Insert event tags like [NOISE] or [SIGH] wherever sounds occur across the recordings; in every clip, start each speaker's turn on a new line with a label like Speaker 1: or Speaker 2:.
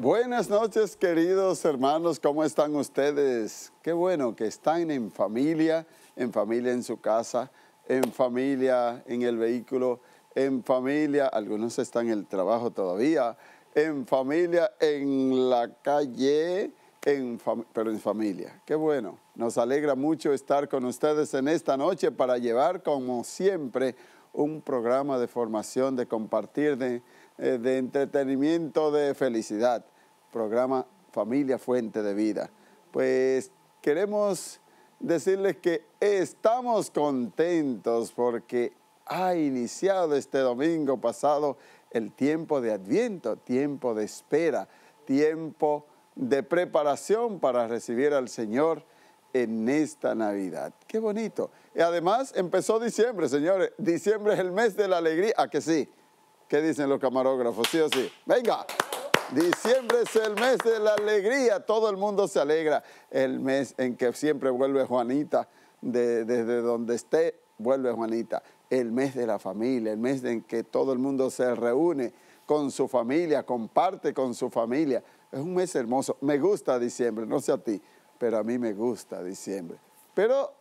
Speaker 1: Buenas noches, queridos hermanos, ¿cómo están ustedes? Qué bueno que están en familia, en familia en su casa, en familia en el vehículo, en familia, algunos están en el trabajo todavía, en familia en la calle, en pero en familia. Qué bueno, nos alegra mucho estar con ustedes en esta noche para llevar, como siempre, un programa de formación, de compartir, de eh, de entretenimiento, de felicidad. Programa Familia Fuente de Vida. Pues queremos decirles que estamos contentos porque ha iniciado este domingo pasado el tiempo de Adviento, tiempo de espera, tiempo de preparación para recibir al Señor en esta Navidad. Qué bonito. Y además empezó diciembre, señores. Diciembre es el mes de la alegría. ¿A que sí? ¿Qué dicen los camarógrafos? ¿Sí o sí? Venga. Diciembre es el mes de la alegría, todo el mundo se alegra. El mes en que siempre vuelve Juanita, desde donde esté, vuelve Juanita. El mes de la familia, el mes en que todo el mundo se reúne con su familia, comparte con su familia. Es un mes hermoso. Me gusta diciembre, no sé a ti, pero a mí me gusta diciembre. Pero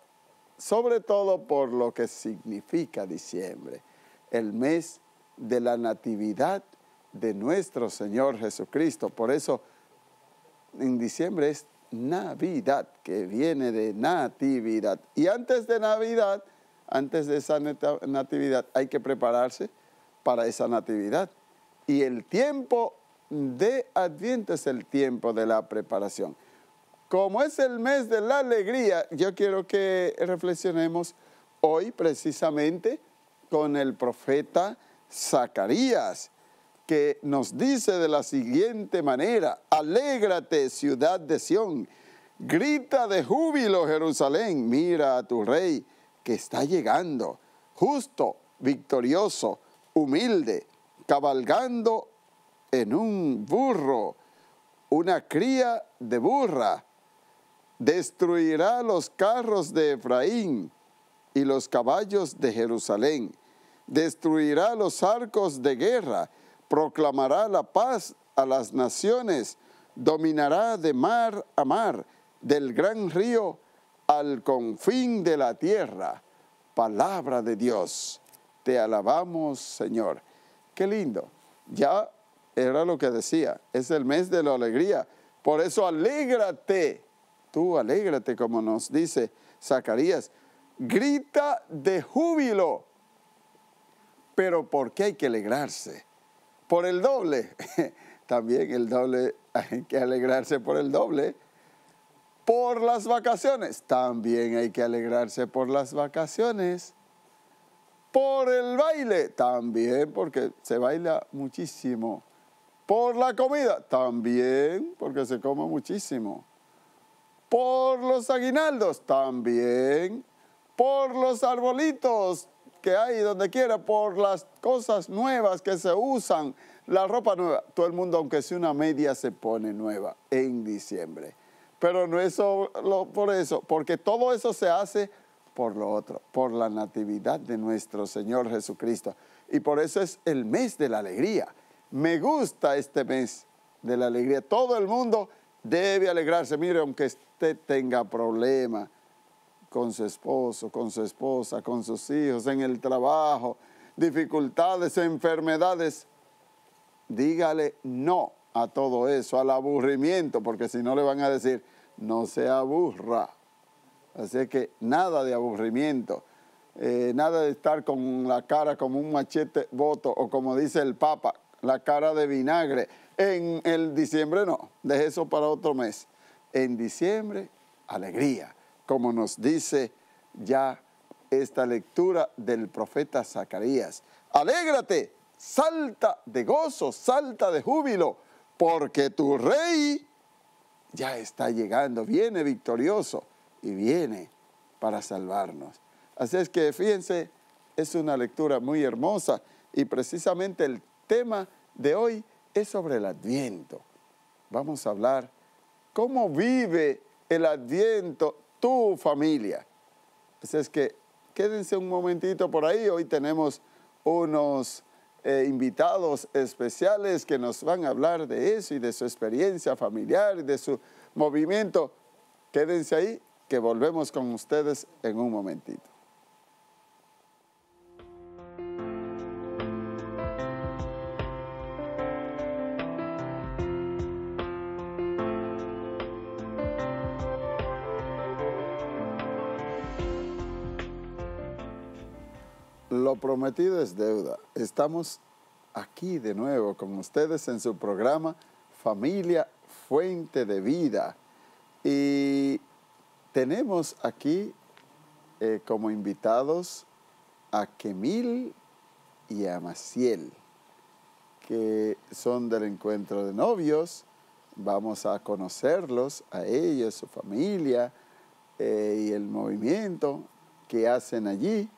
Speaker 1: sobre todo por lo que significa diciembre, el mes de la natividad de nuestro Señor Jesucristo. Por eso en diciembre es Navidad, que viene de natividad. Y antes de Navidad, antes de esa natividad, hay que prepararse para esa natividad. Y el tiempo de Adviento es el tiempo de la preparación. Como es el mes de la alegría, yo quiero que reflexionemos hoy precisamente con el profeta Zacarías, que nos dice de la siguiente manera, alégrate ciudad de Sión, grita de júbilo Jerusalén, mira a tu rey que está llegando, justo, victorioso, humilde, cabalgando en un burro, una cría de burra, destruirá los carros de Efraín y los caballos de Jerusalén destruirá los arcos de guerra, proclamará la paz a las naciones, dominará de mar a mar, del gran río al confín de la tierra. Palabra de Dios. Te alabamos, Señor. Qué lindo. Ya era lo que decía, es el mes de la alegría. Por eso alégrate. Tú alégrate, como nos dice Zacarías. Grita de júbilo pero ¿por qué hay que alegrarse? Por el doble. [LAUGHS] También el doble, [LAUGHS] hay que alegrarse por el doble. Por las vacaciones. También hay que alegrarse por las vacaciones. Por el baile. También porque se baila muchísimo. Por la comida. También porque se come muchísimo. Por los aguinaldos. También. Por los arbolitos que hay donde quiera, por las cosas nuevas que se usan, la ropa nueva. Todo el mundo, aunque sea una media, se pone nueva en diciembre. Pero no es por eso, porque todo eso se hace por lo otro, por la natividad de nuestro Señor Jesucristo. Y por eso es el mes de la alegría. Me gusta este mes de la alegría. Todo el mundo debe alegrarse. Mire, aunque usted tenga problemas, con su esposo, con su esposa, con sus hijos, en el trabajo, dificultades, enfermedades, dígale no a todo eso, al aburrimiento, porque si no le van a decir, no se aburra. Así que nada de aburrimiento, eh, nada de estar con la cara como un machete voto o como dice el Papa, la cara de vinagre. En el diciembre no, deje eso para otro mes. En diciembre, alegría como nos dice ya esta lectura del profeta Zacarías. Alégrate, salta de gozo, salta de júbilo, porque tu rey ya está llegando, viene victorioso y viene para salvarnos. Así es que fíjense, es una lectura muy hermosa y precisamente el tema de hoy es sobre el adviento. Vamos a hablar cómo vive el adviento tu familia. Así es que quédense un momentito por ahí. Hoy tenemos unos eh, invitados especiales que nos van a hablar de eso y de su experiencia familiar y de su movimiento. Quédense ahí, que volvemos con ustedes en un momentito. Lo prometido es deuda. Estamos aquí de nuevo con ustedes en su programa Familia Fuente de Vida. Y tenemos aquí eh, como invitados a Kemil y a Maciel, que son del encuentro de novios. Vamos a conocerlos, a ellos, su familia eh, y el movimiento que hacen allí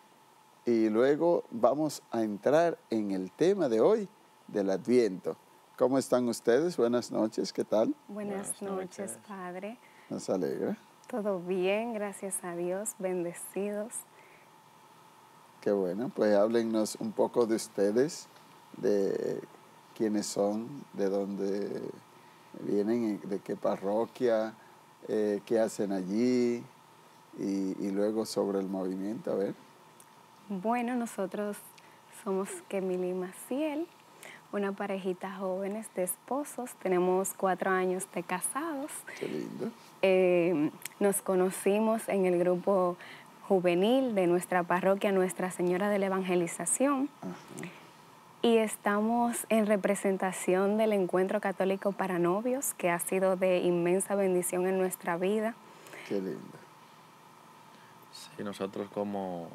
Speaker 1: y luego vamos a entrar en el tema de hoy del Adviento. ¿Cómo están ustedes? Buenas noches, ¿qué tal?
Speaker 2: Buenas, noches, Padre.
Speaker 1: Nos alegra.
Speaker 2: Todo bien, gracias a Dios, bendecidos.
Speaker 1: Qué bueno, pues háblennos un poco de ustedes, de quiénes son, de dónde vienen, de qué parroquia, eh, qué hacen allí y, y luego sobre el movimiento, a ver.
Speaker 2: Bueno, nosotros somos Kemil y Maciel, una parejita jóvenes de esposos. Tenemos cuatro años de casados.
Speaker 1: Qué lindo.
Speaker 2: Eh, nos conocimos en el grupo juvenil de nuestra parroquia Nuestra Señora de la Evangelización. Y estamos en representación del Encuentro Católico para Novios, que ha sido de inmensa bendición en nuestra vida.
Speaker 1: Qué lindo.
Speaker 3: Sí, nosotros como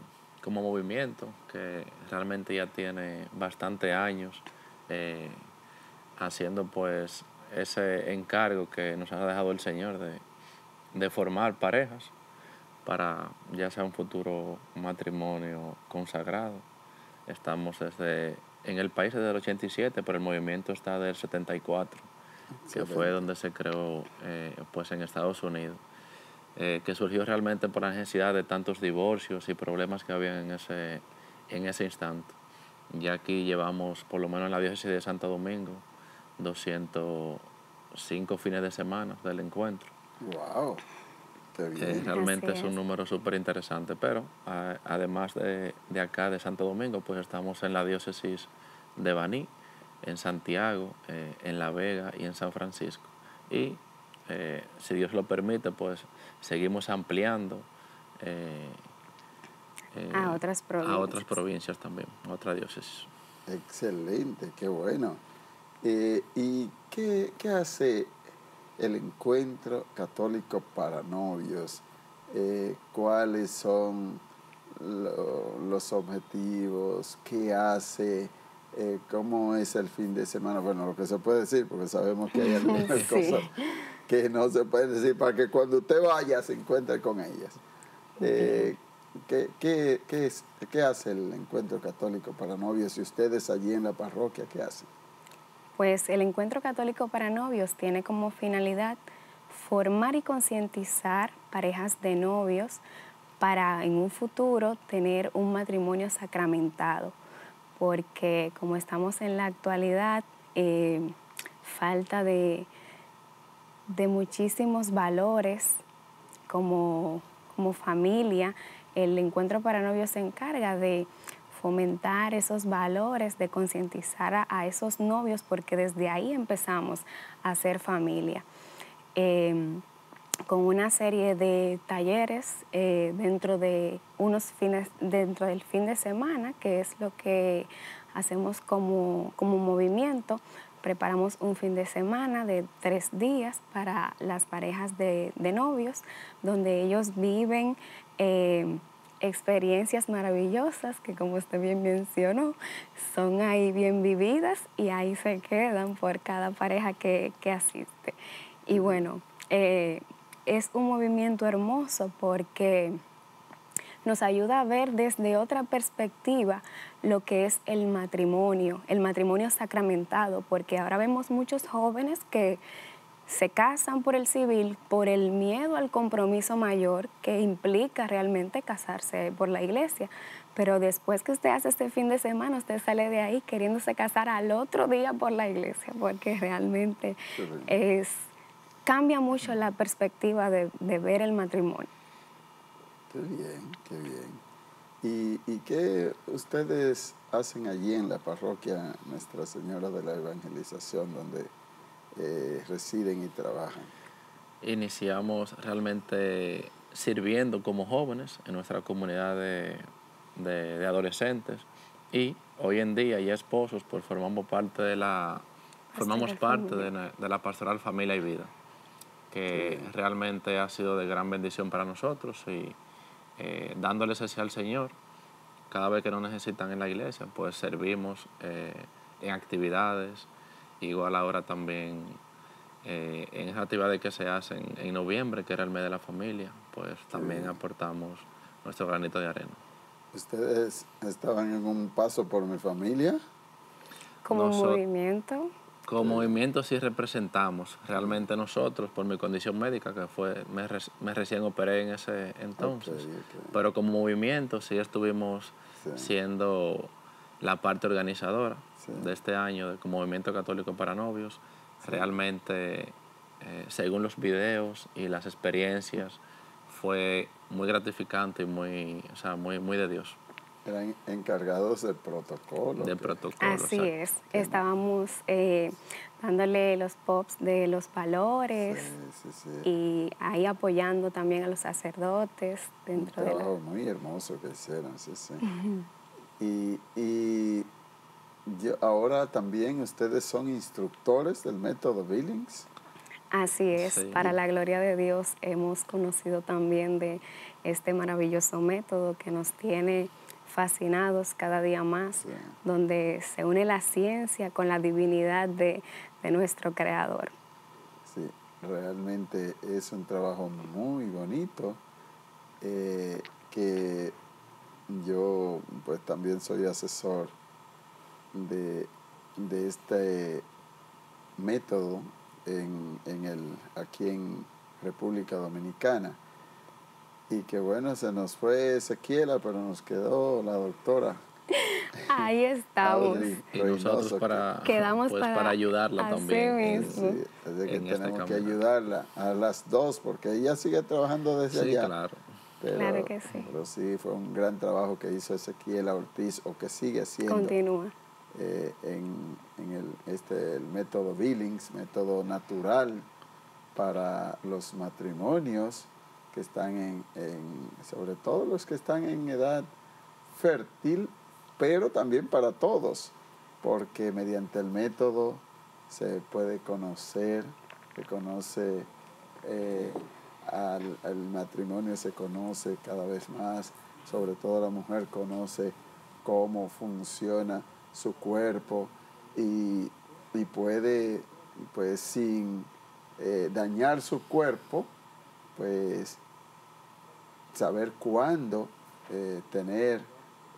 Speaker 3: como movimiento, que realmente ya tiene bastante años eh, haciendo pues ese encargo que nos ha dejado el Señor de, formar parejas para ya sea un futuro matrimonio consagrado. Estamos desde en el país desde el 87, pero el movimiento está del 74, que fue donde se creó eh, pues en Estados Unidos. Eh, que surgió realmente por la necesidad de tantos divorcios y problemas que había en ese, en ese instante. Ya aquí llevamos, por lo menos en la diócesis de Santo Domingo, 205 fines de semana del encuentro.
Speaker 1: ¡Wow!
Speaker 3: Eh, realmente es. un número súper interesante, pero además de, de, acá, de Santo Domingo, pues estamos en la diócesis de Baní, en Santiago, eh, en La Vega y en San Francisco. Y si Dios lo permite, pues seguimos ampliando
Speaker 2: eh, eh, a, otras provincias.
Speaker 3: a otras provincias también, a otra diócesis.
Speaker 1: Excelente, qué bueno. Eh, ¿Y qué, hace el encuentro católico para novios? ¿Cuáles son los objetivos? ¿Qué hace? ¿Cómo es el fin de semana? Bueno, lo que se puede decir, porque sabemos que hay [LAUGHS] algunas cosas que no se puede decir para que cuando usted vaya se encuentre con ellas. Eh, ¿qué, qué, qué, es, ¿Qué hace el encuentro católico para novios y ustedes allí en la parroquia qué hacen?
Speaker 2: Pues el encuentro católico para novios tiene como finalidad formar y concientizar parejas de novios para en un futuro tener un matrimonio sacramentado, porque como estamos en la actualidad, eh, falta de, de muchísimos valores como, familia. El encuentro para novios se encarga de fomentar esos valores, de concientizar a, esos novios, porque desde ahí empezamos a hacer familia. Em, con una serie de talleres eh, dentro de unos fines, dentro del fin de semana, que es lo que hacemos como, como movimiento, preparamos un fin de semana de tres días para las parejas de, novios, donde ellos viven eh, experiencias maravillosas que como usted bien mencionó, son ahí bien vividas y ahí se quedan por cada pareja que, asiste. Y bueno, eh, es un movimiento hermoso porque nos ayuda a ver desde otra perspectiva lo que es el matrimonio, el matrimonio sacramentado, porque ahora vemos muchos jóvenes que se casan por el civil por el miedo al compromiso mayor que implica realmente casarse por la iglesia. Pero después que usted hace este fin de semana, usted sale de ahí queriéndose casar al otro día por la iglesia, porque realmente es, cambia mucho la perspectiva de, ver el matrimonio.
Speaker 1: Qué bien, qué bien. ¿Y, ¿Y qué ustedes hacen allí en la parroquia Nuestra Señora de la Evangelización, donde eh, residen y trabajan?
Speaker 3: Iniciamos realmente sirviendo como jóvenes en nuestra comunidad de, adolescentes y hoy en día ya esposos pues formamos parte de la formamos parte de, la pastoral familia y vida que realmente ha sido de gran bendición para nosotros y eh, dándoles ese al Señor cada vez que nos necesitan en la iglesia pues servimos eh, en actividades Igual ahora también eh, en esas actividades que se hacen en noviembre, que era el mes de la familia, pues también aportamos nuestro granito de arena.
Speaker 1: ¿Ustedes estaban en un paso por mi familia?
Speaker 2: Como movimiento.
Speaker 3: Como movimiento sí representamos. Realmente nosotros, por mi condición médica, que fue, me, recién operé en ese entonces, pero como movimiento sí estuvimos siendo la parte organizadora de este año como Movimiento Católico para Novios. Realmente, eh, según los videos y las experiencias, fue muy gratificante y muy, o sea, muy, muy de Dios.
Speaker 1: Eran encargados del protocolo.
Speaker 3: Del protocolo.
Speaker 2: Así es. Estábamos eh, dándole los pops de los valores y ahí apoyando también a los sacerdotes dentro de la...
Speaker 1: muy hermoso que hicieron, sí, sí. y, y ahora también ustedes son instructores del método Billings.
Speaker 2: Así es, para la gloria de Dios hemos conocido también de este maravilloso método que nos tiene fascinados cada día más, donde se une la ciencia con la divinidad de, nuestro Creador.
Speaker 1: Sí, realmente es un trabajo muy bonito eh, que yo pues también soy asesor de, este método en, el, aquí en República Dominicana. Y que bueno, se nos fue Ezequiela, pero nos quedó la doctora.
Speaker 2: Ahí estamos.
Speaker 3: y nosotros para, Quedamos pues, para, ayudarla también.
Speaker 1: Sí, que este tenemos que ayudarla a las dos, porque ella sigue trabajando desde
Speaker 3: sí,
Speaker 1: allá.
Speaker 3: Claro.
Speaker 2: claro que sí.
Speaker 1: Pero sí, fue un gran trabajo que hizo Ezequiela Ortiz, o que sigue haciendo.
Speaker 2: Continúa
Speaker 1: eh, en, el, este, el método Billings, método natural para los matrimonios que están en, sobre todo los que están en edad fértil, pero también para todos, porque mediante el método se puede conocer, se conoce eh, al, al, matrimonio, se conoce cada vez más, sobre todo la mujer conoce cómo funciona su cuerpo y, puede, pues sin eh, dañar su cuerpo, pues saber cuándo eh, tener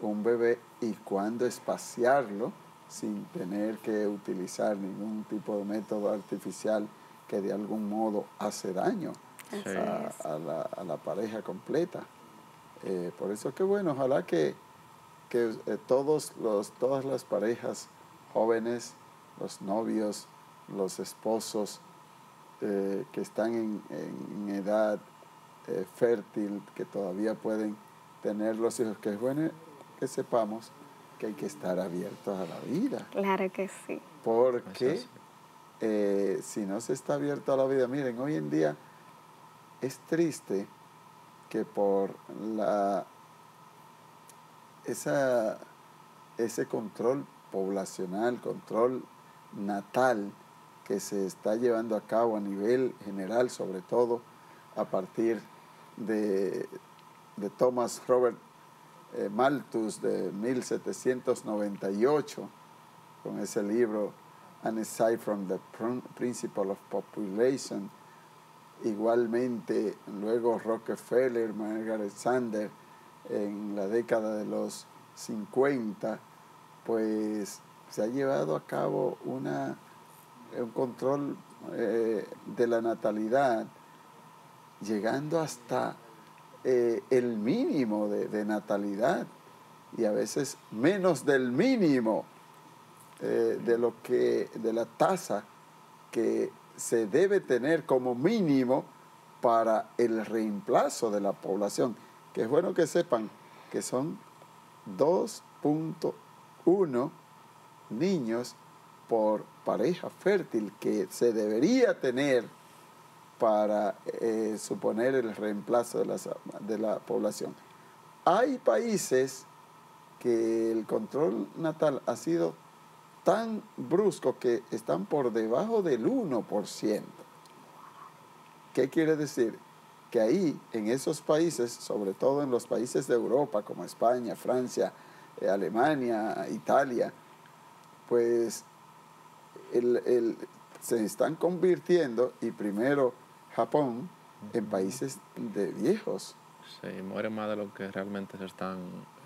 Speaker 1: un bebé y cuándo espaciarlo sin tener que utilizar ningún tipo de método artificial que de algún modo hace daño a, la, pareja completa. Eh, por eso que bueno, ojalá que que eh, todos los, todas las parejas jóvenes, los novios, los esposos eh, que están en, edad eh, fértil, que todavía pueden tener los hijos, que es bueno que sepamos que hay que estar abiertos a la vida.
Speaker 2: Claro que sí.
Speaker 1: Porque si no se está abierto a la vida, miren, hoy en día es triste que por la esa, ese control poblacional, control natal que se está llevando a cabo a nivel general, sobre todo a partir de, Thomas Robert eh, Malthus de 1798, con ese libro An Aside from the Principle of Population. Igualmente, luego Rockefeller, Margaret Sander, en la década de los 50, pues se ha llevado a cabo una, un control eh, de la natalidad, llegando hasta eh, el mínimo de, natalidad y a veces menos del mínimo eh, de lo que de la tasa que se debe tener como mínimo para el reemplazo de la población, que es bueno que sepan que son 2.1 niños por pareja fértil que se debería tener para eh, suponer el reemplazo de la, de la población. Hay países que el control natal ha sido tan brusco que están por debajo del 1%. ¿Qué quiere decir? Que ahí, en esos países, sobre todo en los países de Europa como España, Francia, eh, Alemania, Italia, pues se están convirtiendo, y primero Japón, en países de viejos.
Speaker 3: Sí, mueren más de lo que realmente se están,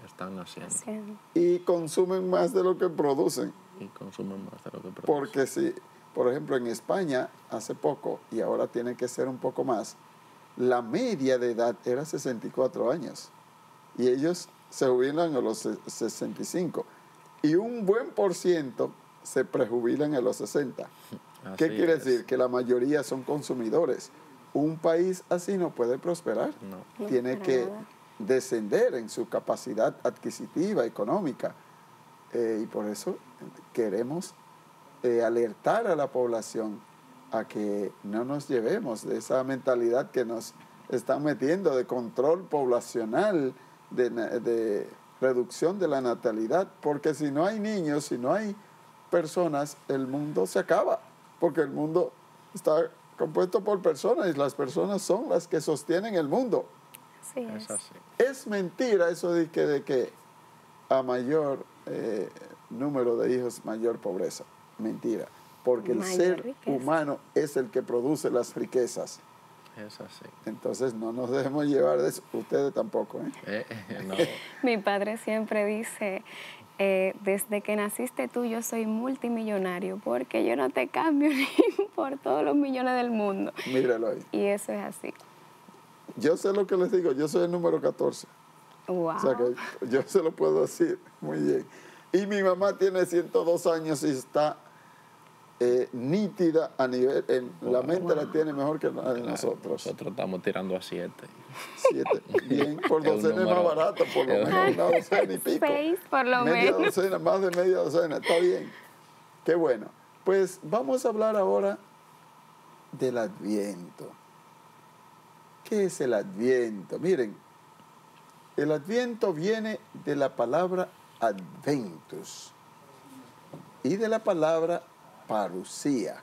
Speaker 3: están haciendo.
Speaker 1: Y consumen más de lo que producen.
Speaker 3: Y consumen más de lo que producen.
Speaker 1: Porque si, por ejemplo, en España, hace poco, y ahora tiene que ser un poco más, la media de edad era 64 años. Y ellos se jubilan a los 65. Y un buen por ciento se prejubilan a los 60. [LAUGHS] ¿Qué quiere decir? Que la mayoría son consumidores. Un país así no puede prosperar. Tiene que descender en su capacidad adquisitiva, económica. Eh, y por eso queremos eh, alertar a la población a que no nos llevemos de esa mentalidad que nos están metiendo de control poblacional, de, de reducción de la natalidad, porque si no hay niños, si no hay personas, el mundo se acaba, porque el mundo está compuesto por personas y las personas son las que sostienen el mundo.
Speaker 2: es.
Speaker 1: es. mentira eso de que, de que a mayor eh, número de hijos, mayor pobreza. Mentira, porque el ser humano es el que produce las riquezas.
Speaker 3: Es así.
Speaker 1: Entonces no nos debemos llevar de eso. Ustedes tampoco, ¿eh?
Speaker 3: eh [LAUGHS]
Speaker 2: Mi padre siempre dice, eh, desde que naciste tú yo soy multimillonario porque yo no te cambio [LAUGHS] ni por todos los millones del mundo.
Speaker 1: Míralo ahí.
Speaker 2: Y eso es así.
Speaker 1: Yo sé lo que les digo, yo soy el número 14.
Speaker 2: Wow.
Speaker 1: O sea que yo se lo puedo decir muy bien. Y mi mamá tiene 102 años y está eh, nítida a nivel, en, la mente la tiene mejor que la de nosotros.
Speaker 3: Nosotros estamos tirando a 7.
Speaker 1: 7, bien, por [LAUGHS] docena es más barato, por lo menos una docena y [LAUGHS] pico.
Speaker 2: Seis, por lo
Speaker 1: media
Speaker 2: menos.
Speaker 1: Docena, más de media docena, está bien. Qué bueno. Pues vamos a hablar ahora del Adviento. ¿Qué es el Adviento? Miren, el Adviento viene de la palabra adventus y de la palabra parucía.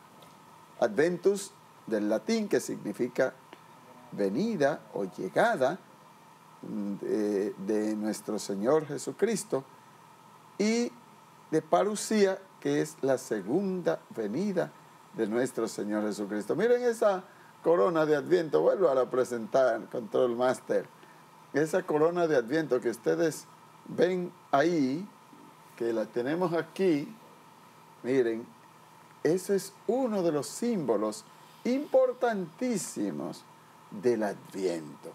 Speaker 1: Adventus del latín que significa venida o llegada de, nuestro Señor Jesucristo y de parucía que es la segunda venida de nuestro Señor Jesucristo. Miren esa corona de Adviento, vuelvo a la presentar, Control Master. Esa corona de Adviento que ustedes ven ahí, que la tenemos aquí, miren, ese es uno de los símbolos importantísimos del adviento.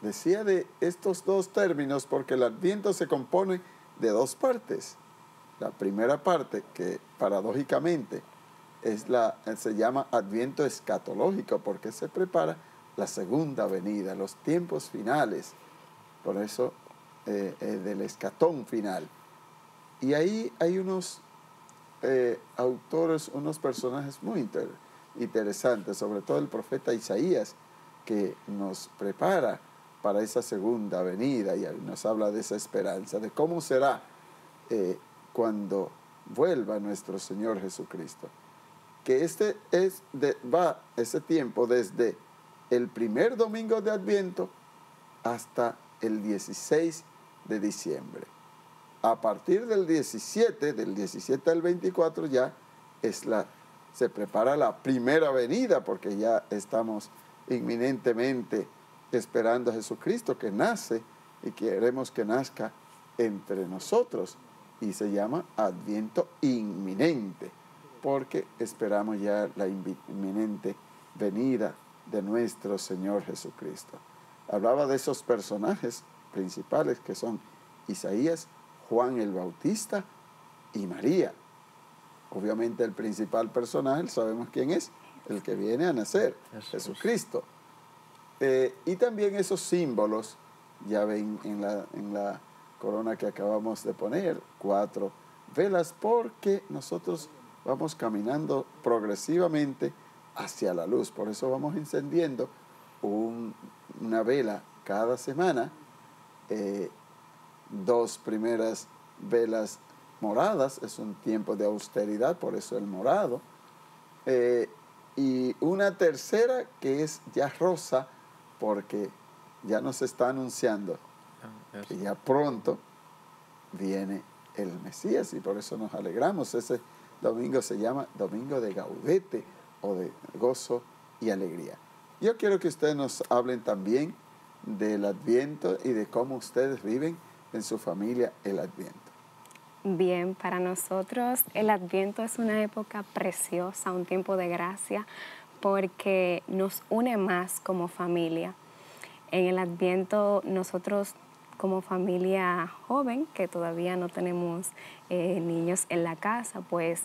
Speaker 1: Decía de estos dos términos porque el adviento se compone de dos partes. La primera parte, que paradójicamente es la, se llama adviento escatológico porque se prepara la segunda venida, los tiempos finales. Por eso eh, eh, del escatón final. Y ahí hay unos eh, autores, unos personajes muy interesantes, sobre todo el profeta Isaías, que nos prepara para esa segunda venida y nos habla de esa esperanza, de cómo será eh, cuando vuelva nuestro Señor Jesucristo. Que este es de, va ese tiempo desde el primer domingo de Adviento hasta el 16 de diciembre a partir del 17, del 17 al 24 ya es la, se prepara la primera venida porque ya estamos inminentemente esperando a Jesucristo que nace y queremos que nazca entre nosotros y se llama Adviento inminente porque esperamos ya la inminente venida de nuestro Señor Jesucristo. Hablaba de esos personajes principales que son Isaías, Juan el Bautista y María. Obviamente el principal personaje, sabemos quién es, el que viene a nacer, Jesucristo. Eh, y también esos símbolos, ya ven en la, en la corona que acabamos de poner, cuatro velas, porque nosotros vamos caminando progresivamente hacia la luz. Por eso vamos encendiendo una vela cada semana, eh, dos primeras velas moradas, es un tiempo de austeridad, por eso el morado, eh, y una tercera que es ya rosa, porque ya nos está anunciando ah, que ya pronto viene el Mesías y por eso nos alegramos. Ese domingo se llama Domingo de Gaudete o de gozo y alegría. Yo quiero que ustedes nos hablen también del Adviento y de cómo ustedes viven en su familia el Adviento.
Speaker 2: Bien, para nosotros el Adviento es una época preciosa, un tiempo de gracia, porque nos une más como familia. En el Adviento nosotros como familia joven, que todavía no tenemos eh, niños en la casa, pues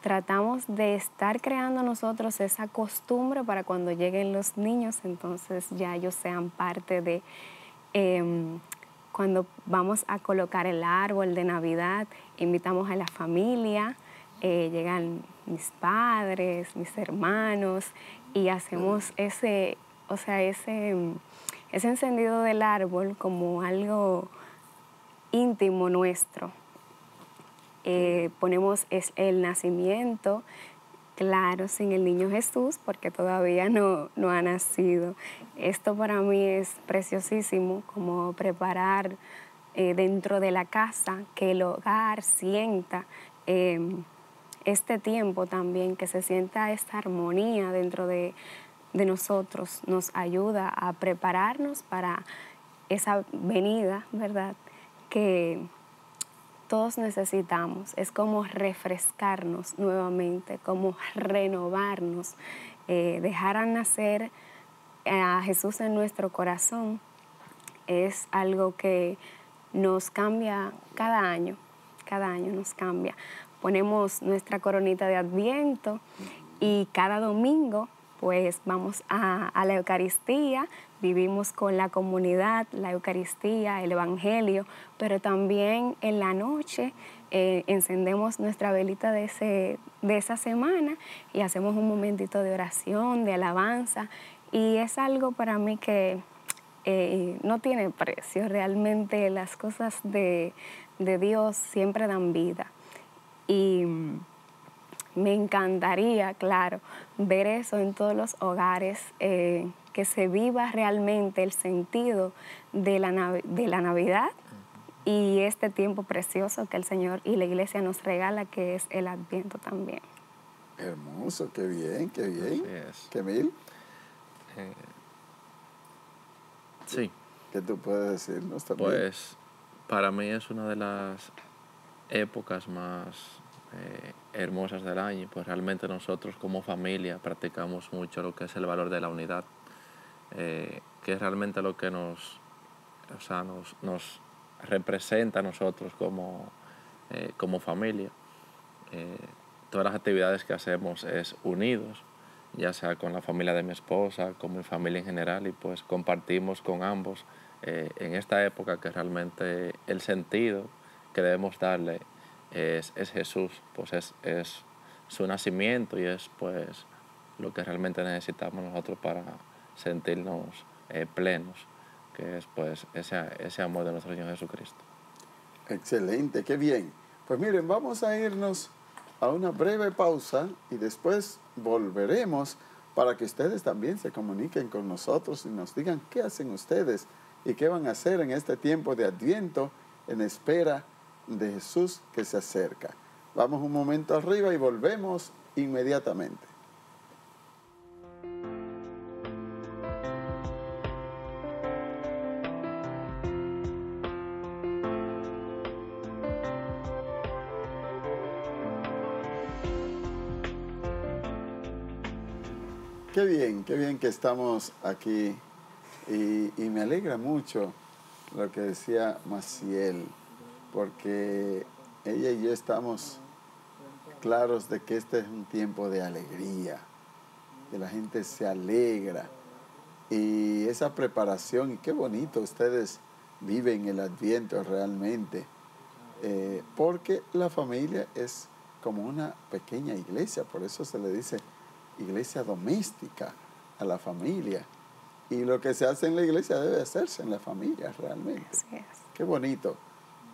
Speaker 2: tratamos de estar creando nosotros esa costumbre para cuando lleguen los niños, entonces ya ellos sean parte de... Em, cuando vamos a colocar el árbol de Navidad, invitamos a la familia, eh, llegan mis padres, mis hermanos, y hacemos ese, o sea, ese, ese encendido del árbol como algo íntimo nuestro. Eh, ponemos es el nacimiento, claro, sin el niño Jesús, porque todavía no, no ha nacido. Esto para mí es preciosísimo, como preparar eh, dentro de la casa, que el hogar sienta em, este tiempo también, que se sienta esta armonía dentro de, de nosotros, nos ayuda a prepararnos para esa venida, ¿verdad? Que todos necesitamos. Es como refrescarnos nuevamente, como renovarnos, eh, dejar a nacer a Jesús en nuestro corazón. Es algo que nos cambia cada año, cada año nos cambia ponemos nuestra coronita de Adviento y cada domingo pues vamos a, la Eucaristía, vivimos con la comunidad, la Eucaristía, el Evangelio, pero también en la noche eh, encendemos nuestra velita de, ese, de esa semana y hacemos un momentito de oración, de alabanza, y es algo para mí que eh, no tiene precio, realmente las cosas de, de Dios siempre dan vida. Y me encantaría, claro, ver eso en todos los hogares, eh, que se viva realmente el sentido de la, de la Navidad y este tiempo precioso que el Señor y la iglesia nos regala, que es el Adviento también.
Speaker 1: Hermoso, qué bien, qué bien. ¿Qué mil? Eh,
Speaker 3: sí.
Speaker 1: ¿Qué tú puedes decirnos
Speaker 3: también? Pues para mí es una de las épocas más eh, hermosas del año, pues realmente nosotros como familia practicamos mucho lo que es el valor de la unidad, eh, que es realmente lo que nos, o sea, nos, nos representa a nosotros como, eh, como familia. todas las actividades que hacemos es unidos, ya sea con la familia de mi esposa, con mi familia en general, y pues compartimos con ambos en esta época que realmente el sentido que debemos darle es, Jesús, pues es, es, su nacimiento y es pues lo que realmente necesitamos nosotros para sentirnos eh, plenos, que es pues ese, ese amor de nuestro Señor Jesucristo.
Speaker 1: Excelente, qué bien. Pues miren, vamos a irnos a una breve pausa y después volveremos para que ustedes también se comuniquen con nosotros y nos digan qué hacen ustedes y qué van a hacer en este tiempo de Adviento en espera de Jesús que se acerca. Vamos un momento arriba y volvemos inmediatamente. Qué bien, qué bien que estamos aquí y, y me alegra mucho lo que decía Maciel, porque ella y yo estamos claros de que este es un tiempo de alegría, que la gente se alegra y esa preparación, y qué bonito ustedes viven el adviento realmente, eh, porque la familia es como una pequeña iglesia, por eso se le dice iglesia doméstica a la familia. Y lo que se hace en la iglesia debe hacerse en la familia realmente.
Speaker 2: Así es.
Speaker 1: Qué bonito.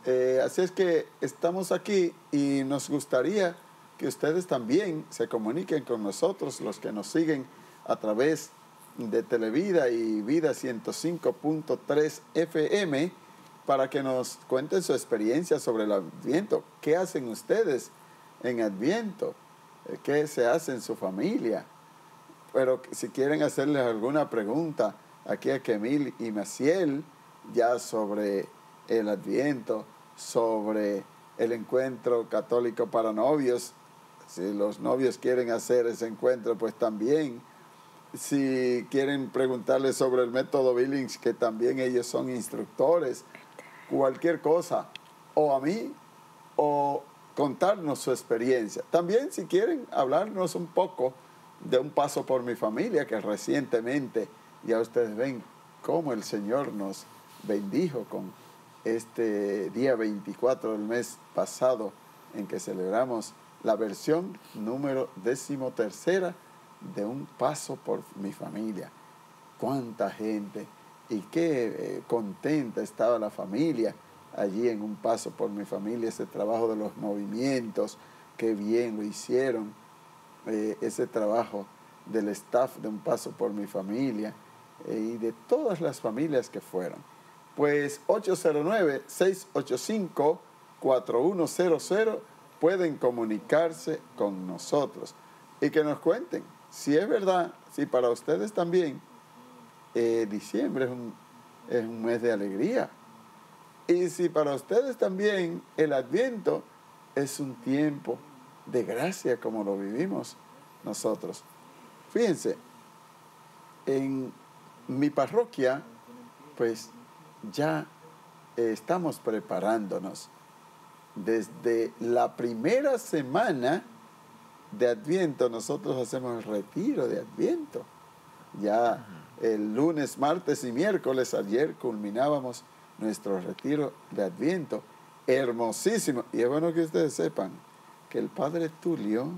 Speaker 1: Eh, así es que estamos aquí y nos gustaría que ustedes también se comuniquen con nosotros, los que nos siguen a través de Televida y Vida 105.3 FM, para que nos cuenten su experiencia sobre el Adviento. ¿Qué hacen ustedes en Adviento? Eh, ¿Qué se hace en su familia? Pero si quieren hacerles alguna pregunta aquí a Kemil y Maciel, ya sobre el Adviento, sobre el encuentro católico para novios, si los novios quieren hacer ese encuentro, pues también. Si quieren preguntarles sobre el método Billings, que también ellos son instructores, cualquier cosa, o a mí, o contarnos su experiencia. También si quieren hablarnos un poco de un paso por mi familia, que recientemente ya ustedes ven cómo el Señor nos bendijo con este día 24 del mes pasado en que celebramos la versión número decimotercera de Un Paso por mi familia. Cuánta gente y qué eh, contenta estaba la familia allí en Un Paso por mi familia, ese trabajo de los movimientos, qué bien lo hicieron, eh, ese trabajo del staff de Un Paso por mi familia eh, y de todas las familias que fueron. Pues 809-685-4100 pueden comunicarse con nosotros y que nos cuenten si es verdad, si para ustedes también eh, diciembre es un, es un mes de alegría y si para ustedes también el adviento es un tiempo de gracia como lo vivimos nosotros. Fíjense, en mi parroquia, pues ya estamos preparándonos desde la primera semana de Adviento nosotros hacemos el retiro de Adviento. Ya el lunes, martes y miércoles, ayer culminábamos nuestro retiro de Adviento. Hermosísimo. Y es bueno que ustedes sepan que el Padre Tulio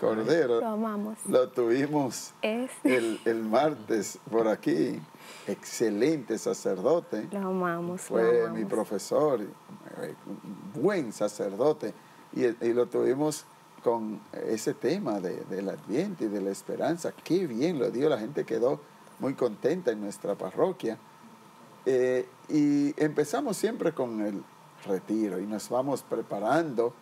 Speaker 1: Cordero
Speaker 2: Lo amamos.
Speaker 1: lo tuvimos
Speaker 2: Es,
Speaker 1: el, el martes por aquí. Excelente sacerdote
Speaker 2: lo amamos. lo
Speaker 1: fue
Speaker 2: amamos.
Speaker 1: mi profesor, eh, buen sacerdote, y, y lo tuvimos con ese tema de, del Adviento y de la esperanza. Qué bien lo dio, la gente quedó muy contenta en nuestra parroquia. Eh, y empezamos siempre con el retiro y nos vamos preparando.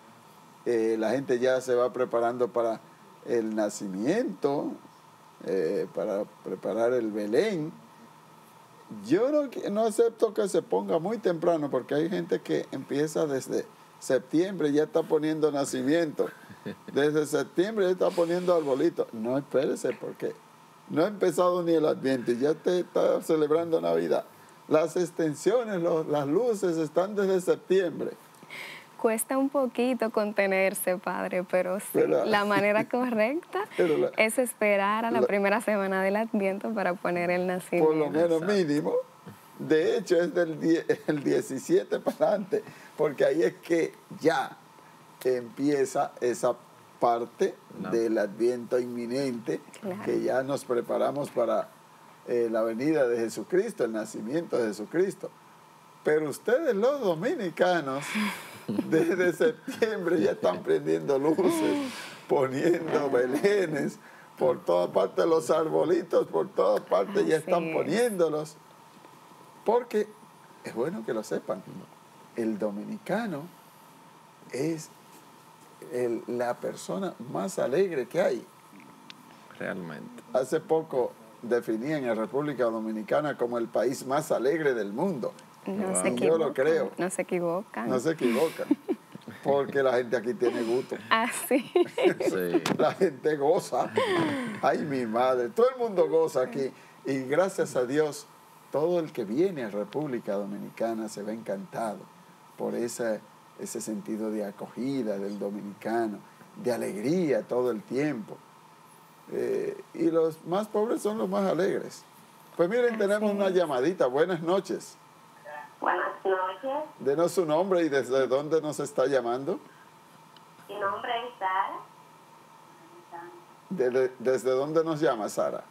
Speaker 1: Eh, la gente ya se va preparando para el nacimiento, eh, para preparar el Belén. Yo no, no acepto que se ponga muy temprano porque hay gente que empieza desde septiembre ya está poniendo nacimiento. Desde septiembre ya está poniendo arbolito. No espérese porque no ha empezado ni el adviento y ya te está celebrando Navidad. Las extensiones, los- las luces están desde septiembre.
Speaker 2: Cuesta un poquito contenerse, padre, pero sí,
Speaker 1: Pero-
Speaker 2: la manera [LAUGHS] correcta [LAUGHS]
Speaker 1: Pero la-
Speaker 2: es esperar a la,
Speaker 1: la-
Speaker 2: primera semana del Adviento para poner el nacimiento.
Speaker 1: por lo menos mínimo. De hecho, es del die- [LAUGHS] el 17 para adelante, porque ahí es que ya empieza esa parte
Speaker 3: No.
Speaker 1: del adviento inminente,
Speaker 2: Claro.
Speaker 1: que ya nos preparamos para eh, la venida de Jesucristo, el nacimiento de Jesucristo. Pero ustedes los dominicanos, desde septiembre ya están prendiendo luces, poniendo belenes, por todas partes los arbolitos, por todas partes ya están
Speaker 2: es.
Speaker 1: poniéndolos. Porque es bueno que lo sepan, el dominicano es el- la persona más alegre que hay.
Speaker 3: Realmente.
Speaker 1: Hace poco definían a República Dominicana como el país más alegre del mundo.
Speaker 2: No se
Speaker 1: Yo lo
Speaker 2: equivocan.
Speaker 1: creo.
Speaker 2: No se equivocan.
Speaker 1: No se equivocan. porque la gente aquí tiene gusto. [LAUGHS]
Speaker 2: Ah, sí.
Speaker 3: Sí.
Speaker 1: La gente goza. Ay, mi madre. Todo el mundo goza aquí. Y gracias a Dios, todo el que viene a República Dominicana se ve encantado por esa, ese sentido de acogida del dominicano, de alegría todo el tiempo. Eh, y los más pobres son los más alegres. Pues miren, tenemos una llamadita. Buenas noches.
Speaker 4: Buenas noches,
Speaker 1: Denos su nombre y desde dónde nos está llamando.
Speaker 4: mi nombre es Sara,
Speaker 1: Desde, ¿Desde dónde nos llama Sara?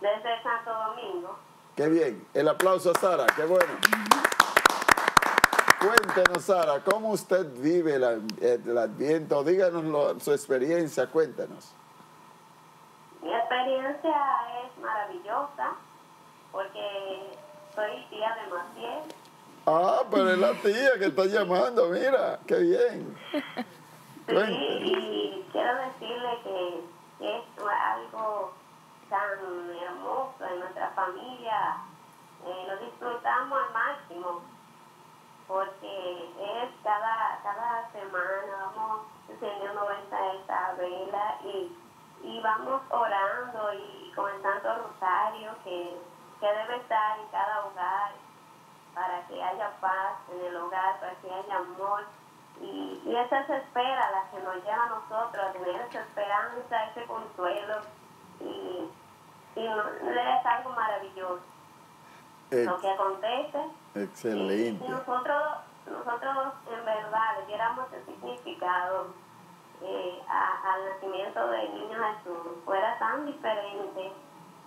Speaker 4: desde Santo Domingo.
Speaker 1: Qué bien. El aplauso a Sara, qué bueno. Cuéntenos, Sara, ¿cómo usted vive el, ad- el Adviento? Díganos lo- su experiencia, cuéntenos.
Speaker 4: Mi experiencia es maravillosa porque soy tía de Maciel.
Speaker 1: Ah, pero es la tía que está llamando, mira, qué bien.
Speaker 4: Sí, y quiero decirle que es algo tan hermoso en nuestra familia. Eh, lo disfrutamos al máximo porque es cada, cada semana vamos encendiendo esta, esta vela y, y vamos orando y con el Rosario que, que debe estar en cada hogar para que haya paz en el hogar, para que haya amor. Y, y esa es espera la que nos lleva a nosotros a tener esa esperanza, ese consuelo. Y, y es algo maravilloso. Lo que acontece y
Speaker 1: Excelente.
Speaker 4: si nosotros, nosotros en verdad le diéramos el significado eh, a- al nacimiento del niño Jesús, fuera tan diferente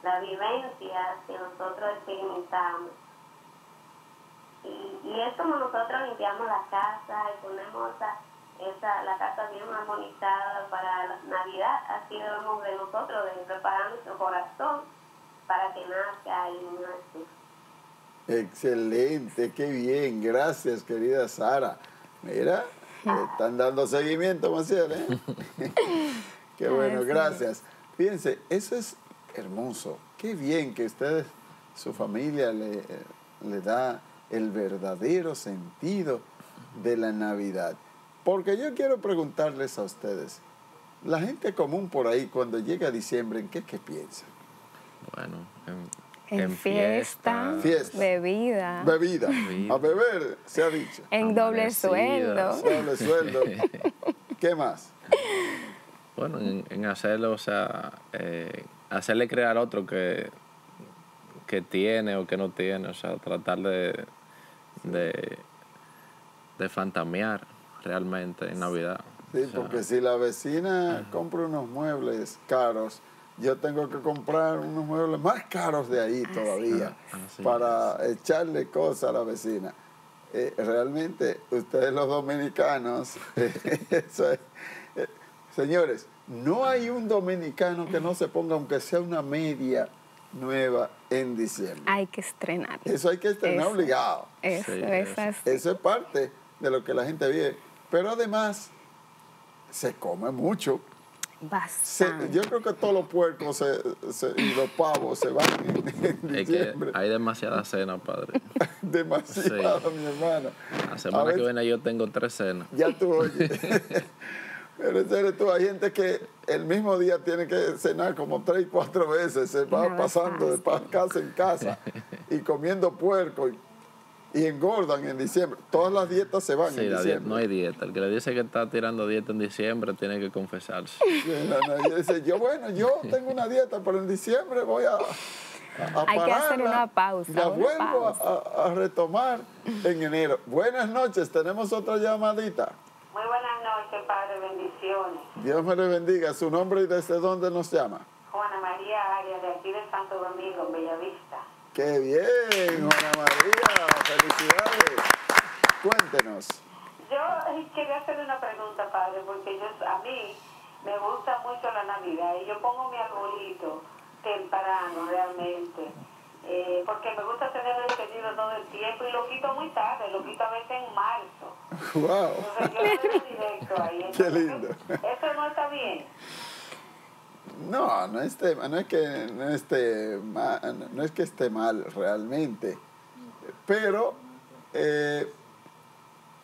Speaker 4: la vivencia que nosotros experimentamos. Y, y es como nosotros limpiamos la casa y ponemos esa, esa, la casa bien armonizada para la Navidad, así debemos de nosotros de preparar nuestro corazón para que nazca el niño Jesús.
Speaker 1: Excelente, qué bien. Gracias, querida Sara. Mira, [LAUGHS] están dando seguimiento, Maciel, ¿eh? [LAUGHS] qué bueno, gracias. Fíjense, eso es hermoso. Qué bien que ustedes, su familia, le, le da el verdadero sentido de la Navidad. Porque yo quiero preguntarles a ustedes, la gente común por ahí, cuando llega diciembre, ¿en qué, qué piensa?
Speaker 3: Bueno,
Speaker 2: En,
Speaker 3: en, en
Speaker 2: fiesta,
Speaker 1: Fiesta.
Speaker 2: bebida,
Speaker 1: Bebida.
Speaker 3: Bebida.
Speaker 1: A beber, se ha dicho.
Speaker 2: en doble sueldo.
Speaker 1: Doble sueldo. ¿Qué más?
Speaker 3: Bueno, en, en hacerlo, o sea, eh, hacerle crear otro que, que tiene o que no tiene, o sea, tratar de, de, de fantamear realmente en Navidad.
Speaker 1: Sí,
Speaker 3: O sea,
Speaker 1: porque si la vecina compra unos muebles caros, yo tengo que comprar unos muebles más caros de ahí todavía
Speaker 3: Así
Speaker 1: para echarle cosas a la vecina. Eh, realmente, ustedes los dominicanos, [LAUGHS] eso es- eh, señores, no hay un dominicano que no se ponga, aunque sea una media nueva en diciembre.
Speaker 2: Hay que estrenar.
Speaker 1: Eso hay que estrenar
Speaker 2: Eso.
Speaker 1: obligado.
Speaker 2: Eso,
Speaker 3: Sí,
Speaker 2: es
Speaker 3: eso.
Speaker 2: así.
Speaker 1: Eso es parte de lo que la gente vive. Pero además, se come mucho. Se-
Speaker 2: Bastante.
Speaker 1: yo creo que todos los puercos se- se- y los pavos se van en, en
Speaker 3: es que
Speaker 1: diciembre.
Speaker 3: hay demasiada cena, padre. [LAUGHS]
Speaker 1: Demasiado, mi hermana.
Speaker 3: La
Speaker 1: A
Speaker 3: semana que viene yo tengo tres cenas.
Speaker 1: Ya tú oyes. [LAUGHS] Pero en serio, tú, hay gente que el mismo día tiene que cenar como tres cuatro veces. Se va
Speaker 2: No
Speaker 1: pasando de casa en casa y comiendo puerco y, y engordan en diciembre. Todas las dietas se van
Speaker 3: Sí,
Speaker 1: en
Speaker 3: la dieta,
Speaker 1: diciembre.
Speaker 3: no hay dieta. El que le dice que está tirando dieta en diciembre tiene que confesarse.
Speaker 1: Y dice, yo bueno, yo tengo una dieta, pero en diciembre voy a,
Speaker 2: Hay que hacer una pausa,
Speaker 1: La
Speaker 2: una
Speaker 1: vuelvo
Speaker 2: pausa.
Speaker 1: A, a retomar en enero. Buenas noches, tenemos otra llamadita.
Speaker 4: Padre, bendiciones.
Speaker 1: Dios me le bendiga. Su nombre y desde dónde nos llama.
Speaker 4: Juana María Arias, de aquí de Santo Domingo, Bellavista.
Speaker 1: Qué bien, Juana María. Felicidades. Cuéntenos.
Speaker 4: Yo eh, quería hacerle una pregunta, Padre, porque yo, a mí me gusta mucho la Navidad y yo pongo mi arbolito temprano, realmente. Eh, porque me gusta tenerlo encendido todo el tiempo y lo quito muy tarde, lo quito a veces en marzo. [LAUGHS]
Speaker 1: Wow. Qué lindo.
Speaker 4: Eso no está bien.
Speaker 1: No, no, esté, no es que no esté ma- no es que esté mal realmente, pero eh,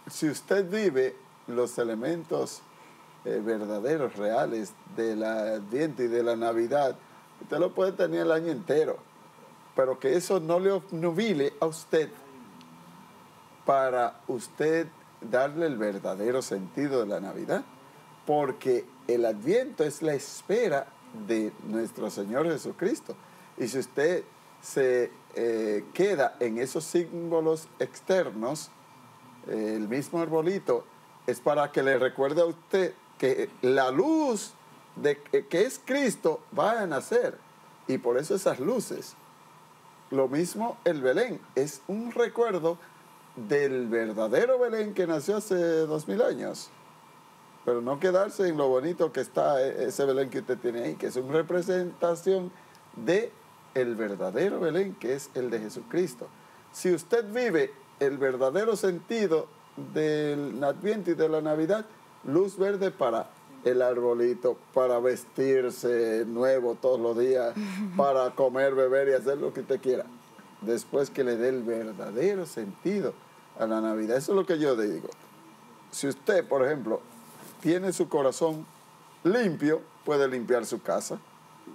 Speaker 1: si usted vive los elementos eh, verdaderos, reales del Adviento y de la Navidad, usted lo puede tener el año entero, pero que eso no le obnubile a usted para usted darle el verdadero sentido de la Navidad, porque el Adviento es la espera de nuestro Señor Jesucristo. Y si usted se eh, queda en esos símbolos externos, el mismo arbolito, es para que le recuerde a usted que la luz de que es Cristo va a nacer. Y por eso esas luces. Lo mismo el Belén, es un recuerdo del verdadero Belén que nació hace dos mil años. Pero no quedarse en lo bonito que está e, ese Belén que usted tiene ahí, que es una representación de el verdadero Belén, que es el de Jesucristo. Si usted vive el verdadero sentido del Adviento y de la Navidad, luz verde para el arbolito, para vestirse nuevo todos los días, [LAUGHS] para comer, beber y hacer lo que usted quiera. Después que le dé el verdadero sentido a la Navidad. Eso es lo que yo digo. Si usted, por ejemplo, tiene su corazón limpio, puede limpiar su casa.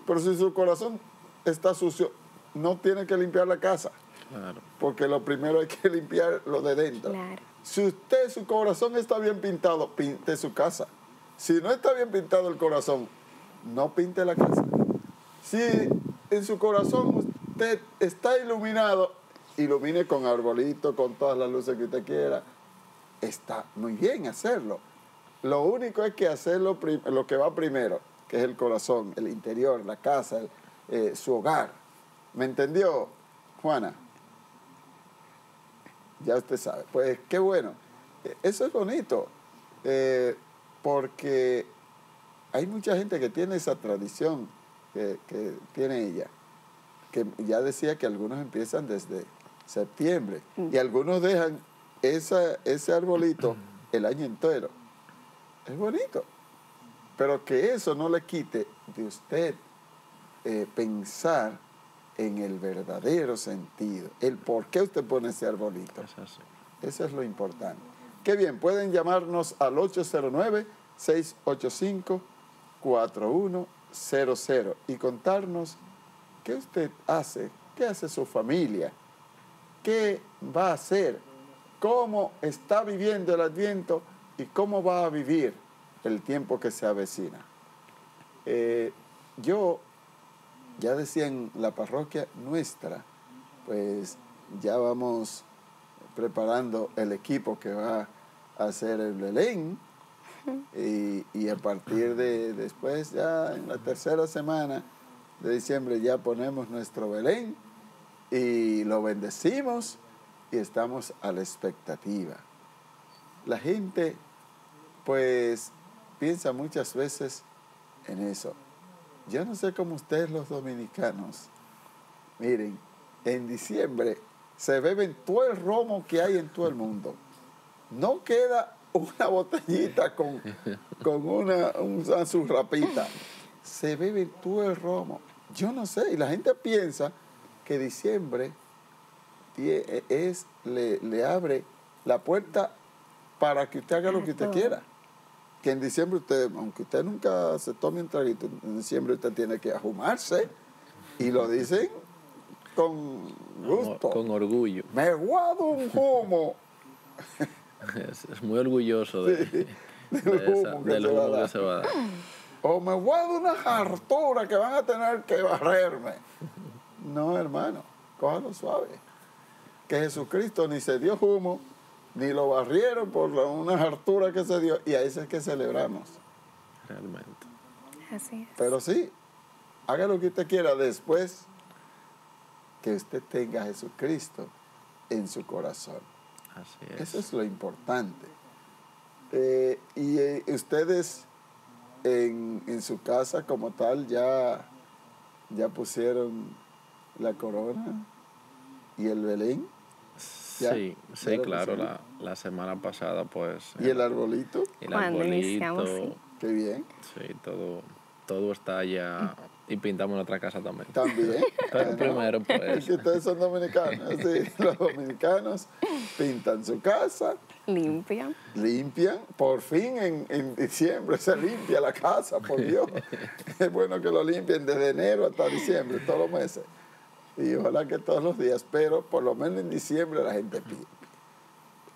Speaker 1: Pero si su corazón está sucio, no tiene que limpiar la casa. Porque lo primero hay que limpiar lo de dentro. Si usted, su corazón está bien pintado, pinte su casa. Si no está bien pintado el corazón, no pinte la casa. Si en su corazón usted está iluminado, ilumine con arbolito, con todas las luces que usted quiera. Está muy bien hacerlo. Lo único es que hacerlo lo que va primero, que es el corazón, el interior, la casa, eh, su hogar. ¿Me entendió, Juana? Ya usted sabe. Pues qué bueno. E, eso es bonito, eh, porque hay mucha gente que tiene esa tradición que, tiene ella, que ya decía que algunos empiezan desde septiembre mm. y algunos dejan esa, ese arbolito el año entero. Es bonito, pero que eso no le quite de usted eh, pensar en el verdadero sentido, el por qué usted pone ese arbolito. Eso es lo importante. Qué bien, pueden llamarnos al 809-685-4100 y contarnos qué usted hace, qué hace su familia, qué va a hacer, cómo está viviendo el adviento y cómo va a vivir el tiempo que se avecina. Eh, yo ya decía en la parroquia nuestra, pues ya vamos preparando el equipo que va a hacer el Belén. [LAUGHS] Y, a partir de después, ya en la tercera semana de diciembre, ya ponemos nuestro Belén y lo bendecimos y estamos a la expectativa. La gente, pues, piensa muchas veces en eso. Yo no sé cómo ustedes los dominicanos, miren, en diciembre se beben todo el romo que hay en todo el mundo. No queda una botellita con, con una, una surrapita. Se bebe todo el romo. Yo no sé, y la gente piensa que diciembre es, le, le abre la puerta para que usted haga lo que usted quiera que en diciembre usted, aunque usted nunca se tome un traguito, en diciembre usted tiene que ajumarse y lo dicen con gusto.
Speaker 3: Con orgullo.
Speaker 1: Me guardo un humo. [LAUGHS]
Speaker 3: es, muy orgulloso de, del humo, que, se va a dar.
Speaker 1: O me guardo una hartura que van a tener que barrerme. No, hermano, cójalo suave. Que Jesucristo ni se dio humo ni lo barrieron por una hartura que se dio y ahí es que celebramos.
Speaker 3: Realmente.
Speaker 2: Así es.
Speaker 1: Pero sí, haga lo que usted quiera después que usted tenga a Jesucristo en su corazón.
Speaker 3: Así es.
Speaker 1: Eso es lo importante. Eh, y eh, ustedes en, en, su casa como tal ya, ya pusieron la corona y el Belén.
Speaker 3: Sí, sí, claro, la, la, semana pasada pues...
Speaker 1: ¿Y el arbolito?
Speaker 3: El arbolito.
Speaker 1: Qué bien.
Speaker 3: Sí, todo, todo está ya y pintamos nuestra casa también.
Speaker 1: También. [LAUGHS]
Speaker 3: Pero
Speaker 1: Bueno,
Speaker 3: primero, pues.
Speaker 1: Es que ustedes son dominicanos, sí. [LAUGHS] Los dominicanos pintan su casa,
Speaker 2: Limpia.
Speaker 1: limpian. Por fin en, en diciembre se limpia la casa, por [LAUGHS] Dios. Es bueno que lo limpien desde enero hasta diciembre, todos los meses. Y ojalá que todos los días, pero por lo menos en diciembre la gente pi-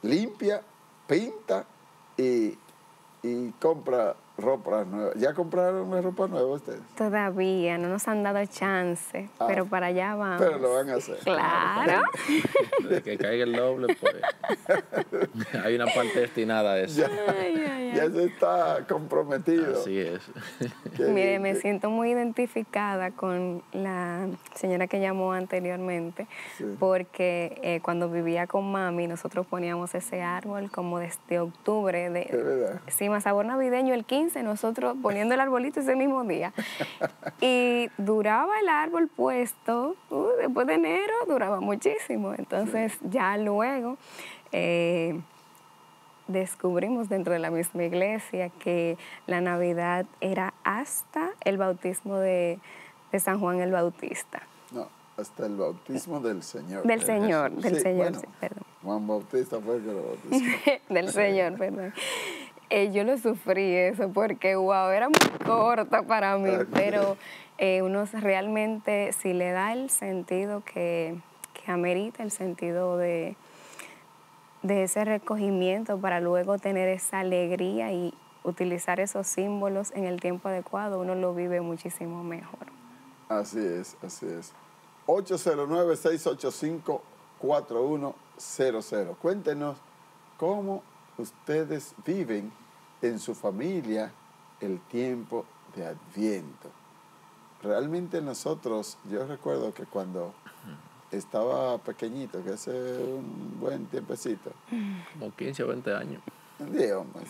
Speaker 1: limpia, pinta y, y compra ropa nueva. ¿Ya compraron la ropa nueva ustedes?
Speaker 2: Todavía no nos han dado chance,
Speaker 1: Ah,
Speaker 2: pero para allá vamos.
Speaker 1: Pero lo van a hacer.
Speaker 2: Claro. [LAUGHS]
Speaker 3: Desde que caiga el doble, pues. [LAUGHS] hay una parte destinada a eso.
Speaker 1: Ya,
Speaker 2: Ay, ay, ay.
Speaker 1: ya se está comprometido.
Speaker 3: Así es. [LAUGHS]
Speaker 2: Mire, me siento muy identificada con la señora que llamó anteriormente,
Speaker 1: Sí.
Speaker 2: porque eh, cuando vivía con mami, nosotros poníamos ese árbol como desde octubre. De,
Speaker 1: verdad.
Speaker 2: Sí, más sabor navideño el 15, nosotros poniendo el arbolito ese mismo día. Y duraba el árbol puesto, uh, después de enero duraba muchísimo. Entonces ya luego eh, descubrimos dentro de la misma iglesia que la Navidad era hasta el bautismo de, de San Juan el Bautista.
Speaker 1: No, hasta el bautismo del Señor.
Speaker 2: Del Señor, del
Speaker 1: Sí,
Speaker 2: Señor,
Speaker 1: bueno,
Speaker 2: sí, perdón.
Speaker 1: Juan Bautista fue el que lo bautizó. [LAUGHS]
Speaker 2: del Señor, perdón. Eh, yo lo sufrí eso porque, wow, era muy corta para mí, pero eh, uno realmente, si le da el sentido que, que amerita, el sentido de, de ese recogimiento para luego tener esa alegría y utilizar esos símbolos en el tiempo adecuado, uno lo vive muchísimo mejor.
Speaker 1: Así es, así es. 809-685-4100. Cuéntenos cómo ustedes viven en su familia el tiempo de Adviento. Realmente nosotros, yo recuerdo que cuando estaba pequeñito, que hace un buen tiempecito,
Speaker 3: Como 15 o 20 años.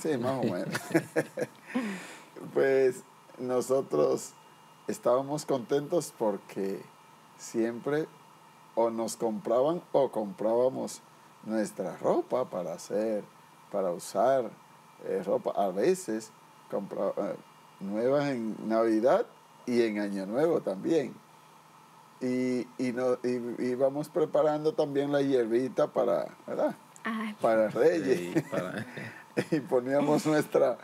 Speaker 1: Sí, más o menos. [LAUGHS] pues nosotros estábamos contentos porque siempre o nos compraban o comprábamos nuestra ropa para hacer, para usar eh, ropa. A veces compra- eh, nuevas en Navidad y en Año Nuevo también. Y, y, no, y íbamos preparando también la hierbita para, ¿verdad?
Speaker 2: Ay,
Speaker 1: Para Reyes
Speaker 3: Sí, para- [LAUGHS]
Speaker 1: y poníamos nuestra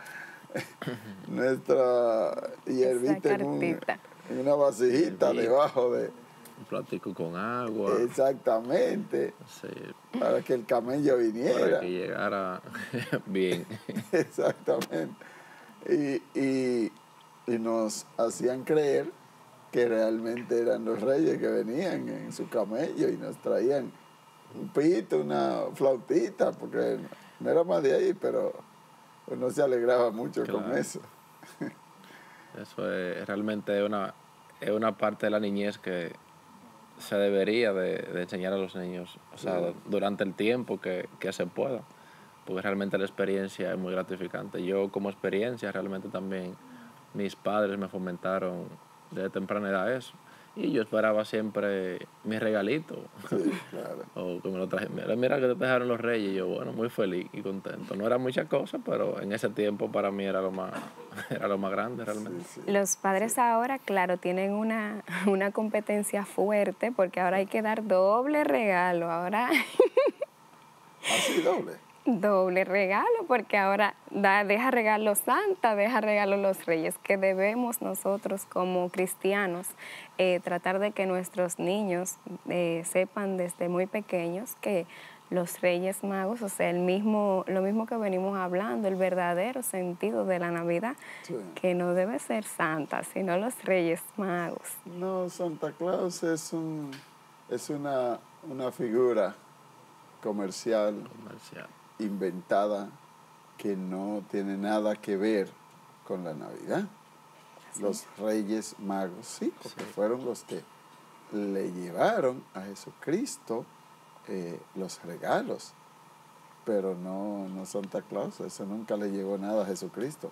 Speaker 1: nuestra hierbita en, un-
Speaker 2: cartita.
Speaker 1: en una vasijita debajo de
Speaker 3: un platico con agua.
Speaker 1: exactamente
Speaker 3: sí,
Speaker 1: para que el camello
Speaker 3: para
Speaker 1: viniera
Speaker 3: que llegara [LAUGHS] bien. [LAUGHS]
Speaker 1: exactamente y, y, y nos hacían creer que realmente eran los reyes que venían en su camello y nos traían un pito, una flautita, porque no era más de ahí, pero uno se alegraba mucho con eso. [LAUGHS]
Speaker 3: Eso es realmente una, es una parte de la niñez que se debería de, de enseñar a los niños, o sea, durante el tiempo que, que se pueda, porque realmente la experiencia es muy gratificante. Yo como experiencia realmente también, mis padres me fomentaron desde temprana edad eso, y yo esperaba siempre mi regalito,
Speaker 1: Sí, [LAUGHS] claro.
Speaker 3: o que me lo traje. Mira, mira que te dejaron los reyes. Y yo, bueno, muy feliz y contento. No era mucha cosa, pero en ese tiempo para mí era lo más, [LAUGHS] era lo más grande realmente.
Speaker 1: Sí, sí.
Speaker 2: Los padres ahora, claro, tienen una, [LAUGHS] una competencia fuerte porque ahora hay que dar doble regalo. Ahora
Speaker 1: Así doble.
Speaker 2: Doble regalo porque ahora da, deja regalo Santa, deja regalo los reyes, que debemos nosotros como cristianos eh, tratar de que nuestros niños eh, sepan desde muy pequeños que los reyes magos, o sea, el mismo, lo mismo que venimos hablando, el verdadero sentido de la Navidad,
Speaker 1: Sí.
Speaker 2: que no debe ser Santa, sino los reyes magos.
Speaker 1: No, Santa Claus es, un, es una, una figura comercial
Speaker 3: Comercial.
Speaker 1: Inventada que no tiene nada que ver con la Navidad. Los reyes magos, sí, porque fueron los que le llevaron a Jesucristo eh, los regalos, pero no, no Santa Claus, eso nunca le llevó nada a Jesucristo.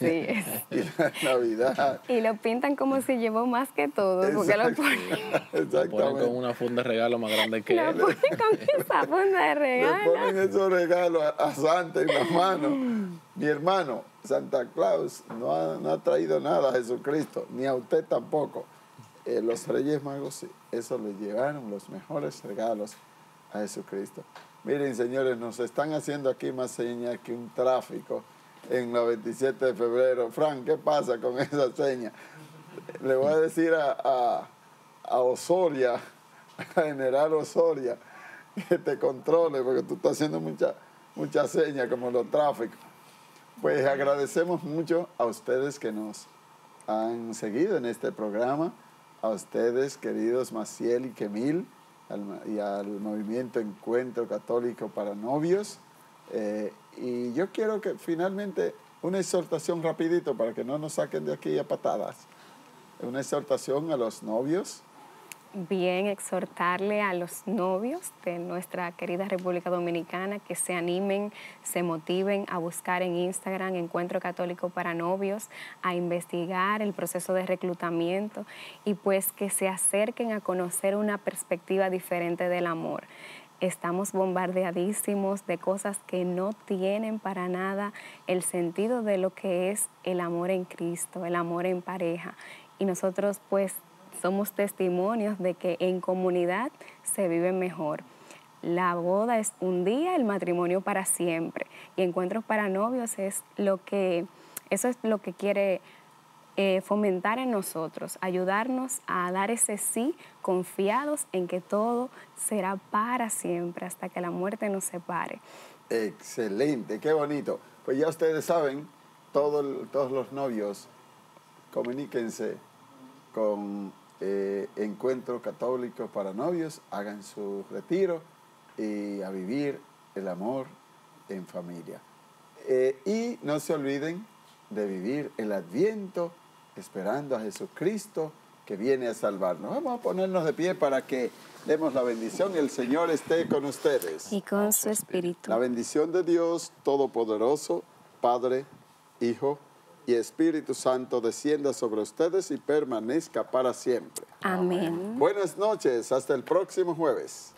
Speaker 2: Sí, es. [LAUGHS]
Speaker 1: Y la Navidad,
Speaker 2: Y lo pintan como si llevó más que todo, porque lo
Speaker 1: Exacto.
Speaker 2: ponen,
Speaker 3: Lo ponen con una funda de regalo más grande que
Speaker 2: lo
Speaker 3: él.
Speaker 2: ponen con esa funda de
Speaker 1: Le
Speaker 2: regalo.
Speaker 1: ponen esos regalos a, a Santa en las manos. Mi hermano, Santa Claus no ha, no ha traído nada a Jesucristo, ni a usted tampoco. Eh, los Reyes Magos, sí, eso le llevaron los mejores regalos a Jesucristo. Miren, señores, nos están haciendo aquí más señas que un tráfico en la 27 de febrero. Frank, ¿qué pasa con [LAUGHS] esa seña? Le voy a decir a, a, a Osoria, a General Osoria, que te controle, porque tú estás haciendo muchas mucha señas como los tráficos. Pues agradecemos mucho a ustedes que nos han seguido en este programa, a ustedes, queridos Maciel y Kemil, y al movimiento Encuentro Católico para Novios. Eh, y yo quiero que finalmente una exhortación rapidito para que no nos saquen de aquí a patadas. Una exhortación a los novios.
Speaker 2: Bien, exhortarle a los novios de nuestra querida República Dominicana que se animen, se motiven a buscar en Instagram Encuentro Católico para Novios, a investigar el proceso de reclutamiento y pues que se acerquen a conocer una perspectiva diferente del amor. Estamos bombardeadísimos de cosas que no tienen para nada el sentido de lo que es el amor en Cristo, el amor en pareja. Y nosotros pues somos testimonios de que en comunidad se vive mejor. La boda es un día, el matrimonio para siempre. Y encuentros para novios es lo que, eso es lo que quiere eh, fomentar en nosotros, ayudarnos a dar ese sí confiados en que todo será para siempre, hasta que la muerte nos separe.
Speaker 1: Excelente, qué bonito. Pues ya ustedes saben, todo todos los novios, comuníquense con eh, Encuentro Católico para Novios, hagan su retiro y a vivir el amor en familia. Eh, y no se olviden de vivir el adviento esperando a Jesucristo que viene a salvarnos. Vamos a ponernos de pie para que demos la bendición y el Señor esté con ustedes.
Speaker 2: Y con su espíritu.
Speaker 1: La bendición de Dios Todopoderoso, Padre, Hijo y Espíritu Santo descienda sobre ustedes y permanezca para siempre.
Speaker 2: Amén.
Speaker 1: Buenas noches, hasta el próximo jueves.